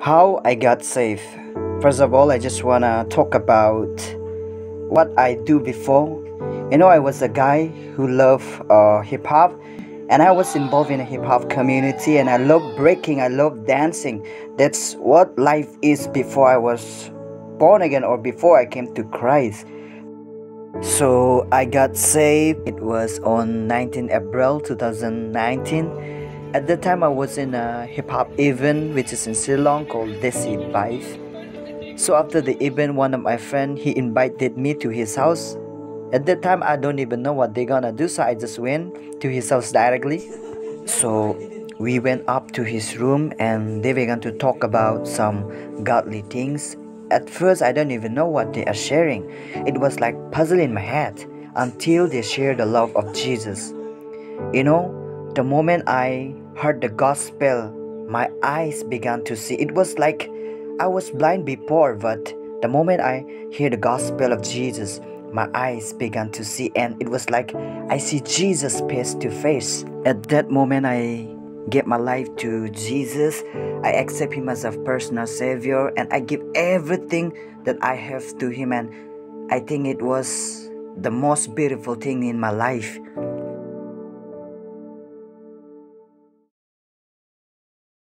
How I got saved. First of all, I just wanna talk about what I do before. You know, I was a guy who loved uh, hip hop, and I was involved in a hip hop community, and I love breaking, I love dancing. That's what life is before I was born again or before I came to Christ. So I got saved. It was on 19 April 2019 at that time, I was in a hip hop event which is in Ceylon called Desi Bive. So after the event, one of my friend he invited me to his house. At that time, I don't even know what they're gonna do, so I just went to his house directly. So we went up to his room and they began to talk about some godly things. At first, I don't even know what they are sharing. It was like puzzle in my head until they shared the love of Jesus. You know, the moment I heard the gospel, my eyes began to see. It was like I was blind before, but the moment I hear the gospel of Jesus, my eyes began to see, and it was like I see Jesus face to face. At that moment, I gave my life to Jesus. I accept Him as a personal Savior, and I give everything that I have to Him. And I think it was the most beautiful thing in my life